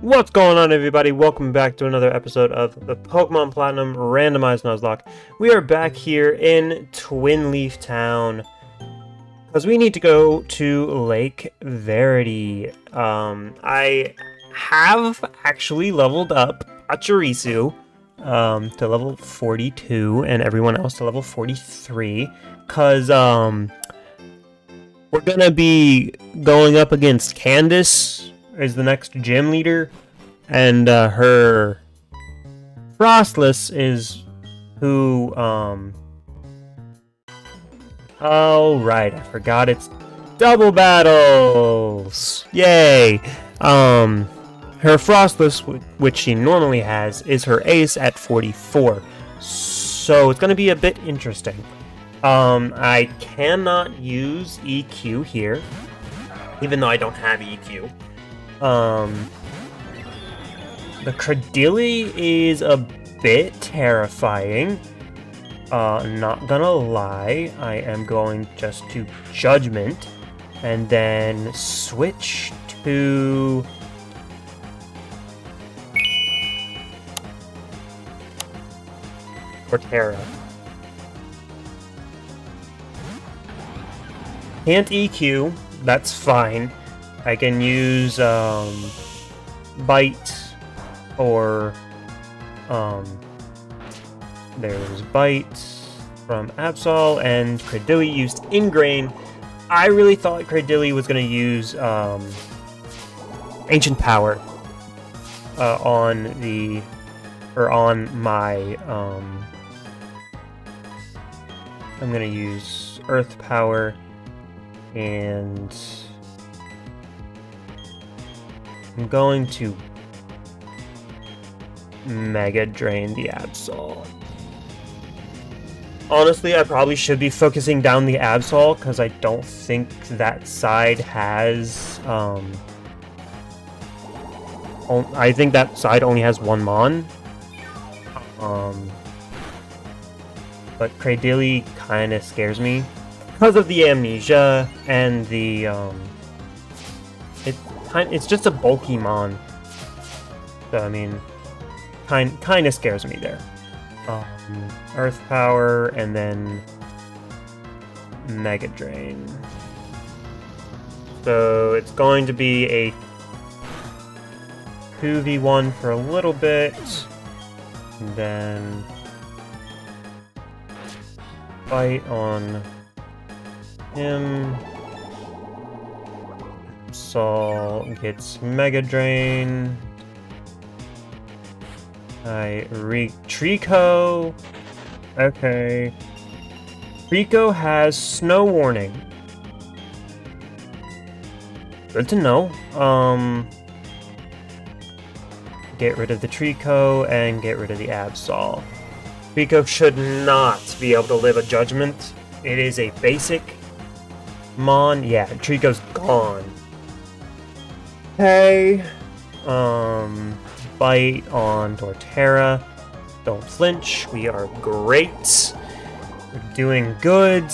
What's going on, everybody? Welcome back to another episode of the Pokemon Platinum Randomized Nuzlocke. We are back here in Twinleaf Town because we need to go to Lake Verity. Um, I have actually leveled up Pachirisu um, to level 42 and everyone else to level 43 because um, we're gonna be going up against Candice is the next gym leader, and uh, her Froslass is who. Um. Oh right, I forgot it's double battles. Yay! Um, her Froslass, which she normally has, is her ace at 44. So it's going to be a bit interesting. Um, I cannot use EQ here, even though I don't have EQ. Um, the Cradily is a bit terrifying. Uh, not gonna lie, I am going just to Judgment, and then switch to... Torterra. Can't EQ, that's fine. I can use um, Bite or um, there's Bite from Absol and Cradily used Ingrain. I really thought Cradily was going to use um, Ancient Power uh, on the or on my um, I'm going to use Earth Power and I'm going to Mega Drain the Absol. Honestly, I probably should be focusing down the Absol because I don't think that side has. Um, I think that side only has one Mon. Um, but Cradily kind of scares me because of the amnesia and the um, kind it's just a bulky mon. So I mean, kind kind of scares me there. Um, Earth power and then Mega Drain. So it's going to be a 2v1 for a little bit, and then fight on him. Saul gets Mega Drain. I re Trico. Okay. Trico has Snow Warning. Good to know. Um, get rid of the Trico and get rid of the Absol. Trico should not be able to live a Judgment. It is a basic Mon. Yeah, Trico's gone. Okay. Um, bite on Torterra. Don't flinch. We are great. We're doing good.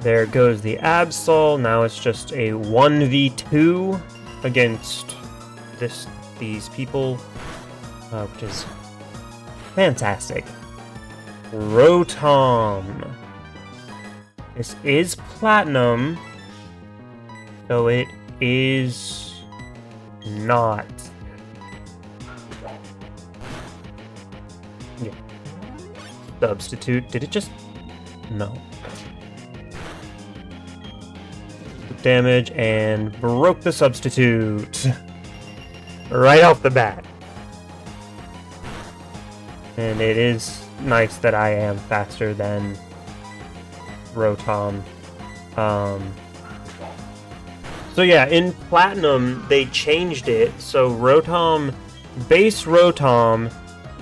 There goes the Absol. Now it's just a 1v2 against this these people, uh, which is fantastic. Rotom. This is Platinum. So it is not. Yeah. Substitute. Did it just... No. Damage and broke the substitute. right off the bat. And it is nice that I am faster than Rotom. Um, so yeah, in Platinum, they changed it. So Rotom, base Rotom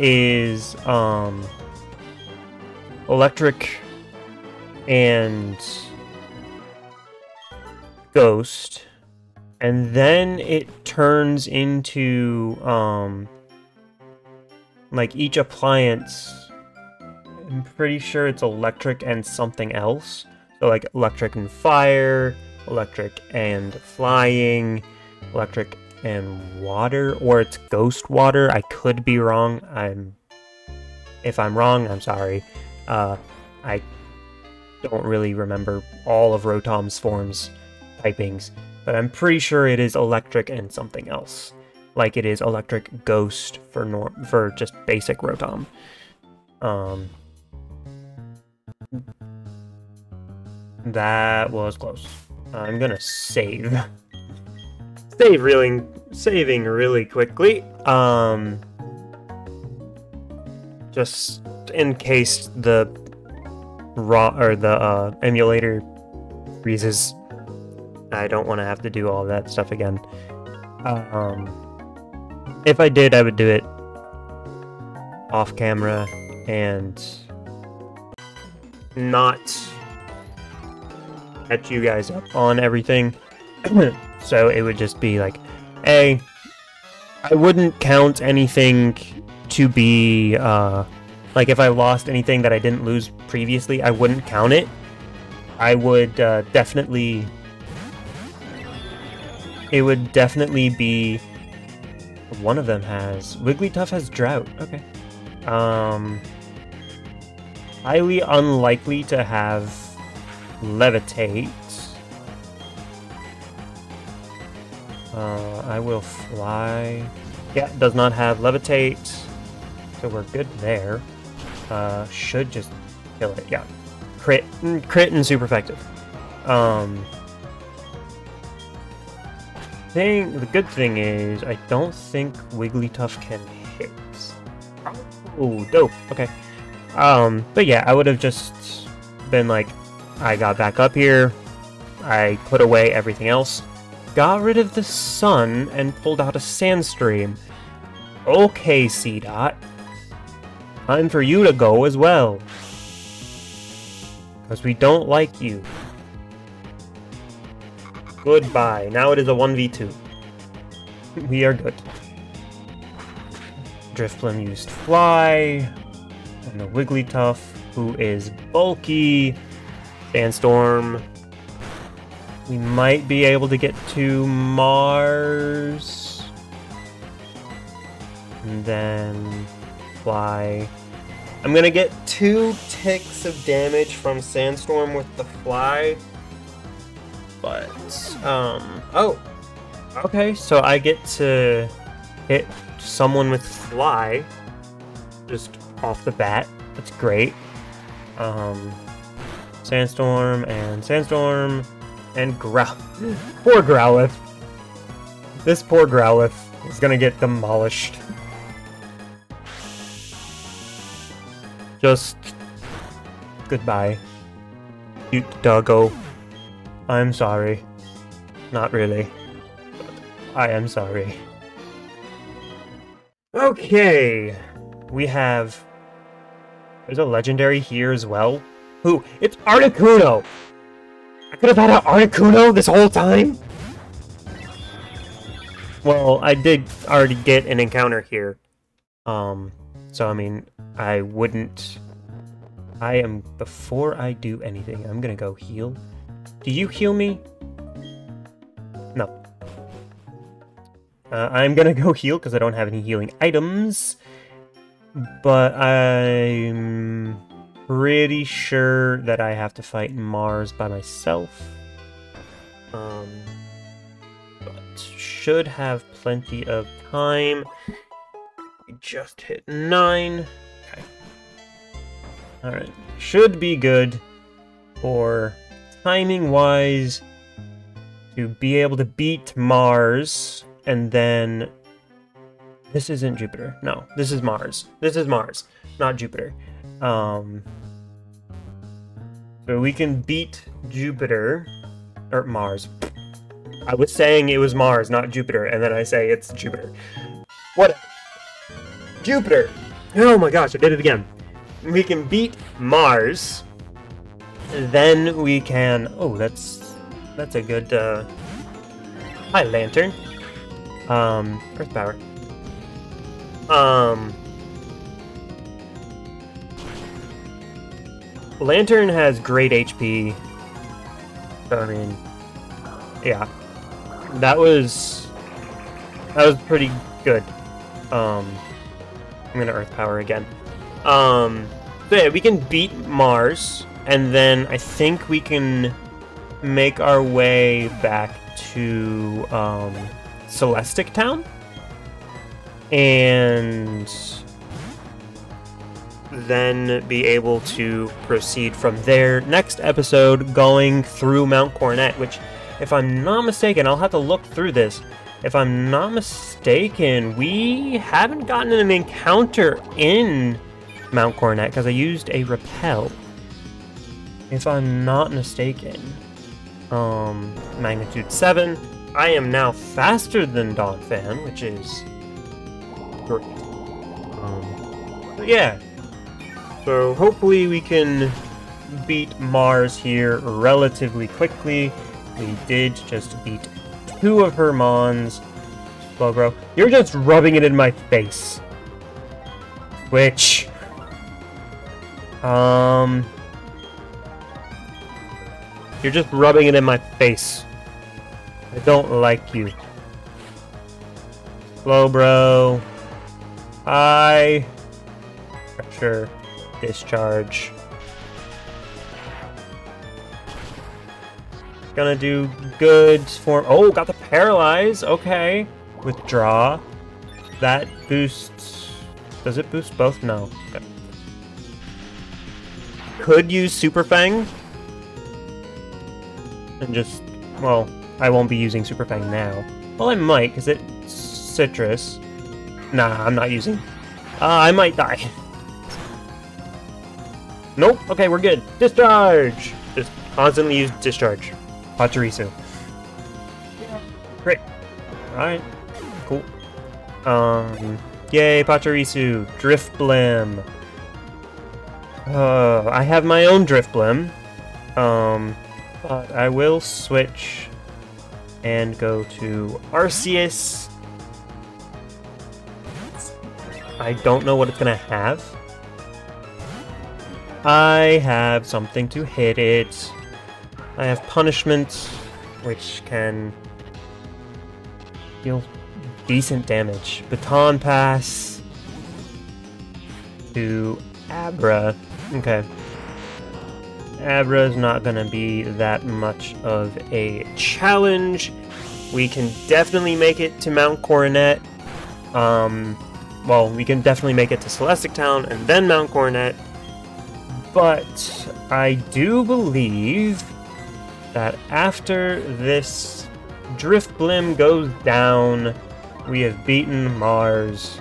is um, electric and ghost. And then it turns into um, like each appliance. I'm pretty sure it's electric and something else. So like electric and fire, electric and flying, electric and water, or it's ghost water. I could be wrong. I'm if I'm wrong, I'm sorry. Uh, I don't really remember all of Rotom's forms typings, but I'm pretty sure it is electric and something else. Like it is electric ghost for norm for just basic Rotom. Um, that was close. I'm gonna save. save really saving really quickly. Um just in case the raw or the uh, emulator freezes. I don't want to have to do all that stuff again. Um, if I did, I would do it off camera and not catch you guys up on everything. so it would just be like, A, I wouldn't count anything to be, uh, like if I lost anything that I didn't lose previously, I wouldn't count it. I would uh, definitely, it would definitely be, one of them has, Wigglytuff has Drought, okay. Um, highly unlikely to have Levitate. Uh, I will fly. Yeah, does not have Levitate. So we're good there. Uh, should just kill it. Yeah. Crit, crit and super effective. Um, thing, the good thing is, I don't think Wigglytuff can hit. Oh, dope. Okay. Um, but yeah, I would have just been like, I got back up here, I put away everything else, got rid of the sun, and pulled out a Sandstream. Okay, C-Dot. Time for you to go as well. Because we don't like you. Goodbye. Now it is a 1v2. we are good. Drifblim used Fly. And the Wigglytuff, who is bulky. Sandstorm. We might be able to get to Mars. And then fly. I'm gonna get two ticks of damage from Sandstorm with the fly. But, um, oh. Okay, so I get to hit someone with fly. Just off the bat. That's great. Um, Sandstorm and Sandstorm and Growl. Mm-hmm. poor Growlithe. This poor Growlithe is gonna get demolished. Just goodbye. Cute doggo. I'm sorry. Not really. I am sorry. Okay. We have... There's a legendary here as well. Who? It's Articuno! I could have had an Articuno this whole time? Well, I did already get an encounter here. Um, so, I mean, I wouldn't... I am... Before I do anything, I'm gonna go heal. Do you heal me? No. Uh, I'm gonna go heal because I don't have any healing items. But I'm pretty sure that I have to fight Mars by myself. Um, but should have plenty of time We just hit 9. Okay. Alright. Should be good for timing-wise to be able to beat Mars and then... This isn't Jupiter. No, this is Mars. This is Mars, not Jupiter. Um, so we can beat Jupiter, or Mars. I was saying it was Mars, not Jupiter, and then I say it's Jupiter. Whatever. Jupiter! Oh my gosh, I did it again. We can beat Mars. Then we can... Oh, that's... That's a good, uh... Hi, Lanturn. Um, Earth Power. Um... Lanturn has great HP. I mean, yeah, that was that was pretty good. Um, I'm gonna Earth Power again. Um, so yeah, we can beat Mars, and then I think we can make our way back to um, Celestic Town, and then be able to proceed from there. Next episode, going through Mount Coronet, which, if I'm not mistaken, I'll have to look through this. If I'm not mistaken, we haven't gotten an encounter in Mount Coronet because I used a repel. If I'm not mistaken. Um, magnitude 7. I am now faster than Donphan, which is great. Um, yeah, so hopefully we can beat Mars here relatively quickly. We did just beat two of her Mons. bro, you're just rubbing it in my face. Which... Um... You're just rubbing it in my face. I don't like you. Slowbro. Hi. Pressure discharge. Gonna do good for... Oh, got the paralyze. Okay. Withdraw. That boosts... Does it boost both? No. Okay. Could use Super Fang. And just... Well, I won't be using Super Fang now. Well, I might, because it's Sitrus. Nah, I'm not using... Uh, I might die. Nope. Okay, we're good. Discharge! Just constantly use discharge. Pachirisu. Great. Alright. Cool. Um, yay, Pachirisu. Drifblim. Uh, I have my own Drifblim. Um, but I will switch and go to Arceus. I don't know what it's gonna have. I have something to hit it. I have punishment, which can deal decent damage. Baton pass to Abra. Okay. Abra is not going to be that much of a challenge. We can definitely make it to Mount Coronet. Um, well, we can definitely make it to Celestic Town and then Mount Coronet. But I do believe that after this Drifblim goes down, we have beaten Mars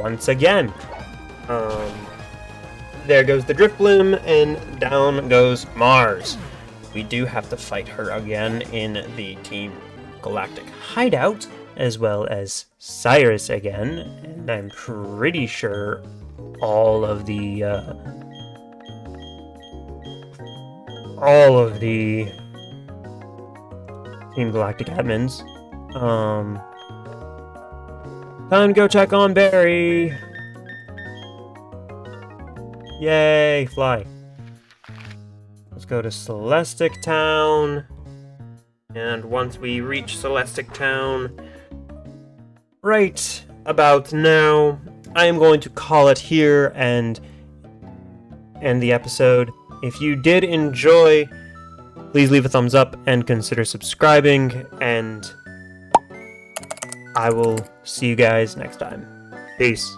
once again. Um, there goes the Drifblim, and down goes Mars. We do have to fight her again in the Team Galactic hideout, as well as Cyrus again, and I'm pretty sure all of the uh, all of the Team Galactic admins. Um, time to go check on Barry. Yay, fly. Let's go to Celestic Town. And once we reach Celestic Town, right about now, I am going to call it here and end the episode. If you did enjoy, please leave a thumbs up and consider subscribing, and I will see you guys next time. Peace.